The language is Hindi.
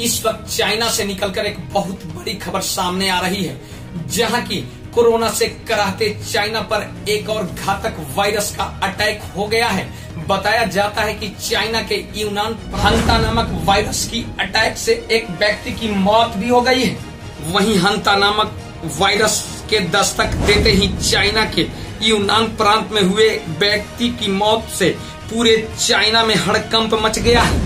इस वक्त चाइना से निकलकर एक बहुत बड़ी खबर सामने आ रही है, जहाँ की कोरोना से कराहते चाइना पर एक और घातक वायरस का अटैक हो गया है। बताया जाता है कि चाइना के यूनान हंता नामक वायरस की अटैक से एक व्यक्ति की मौत भी हो गई है। वहीं हंता नामक वायरस के दस्तक देते ही चाइना के यूनान प्रांत में हुए व्यक्ति की मौत से पूरे चाइना में हड़कंप मच गया है।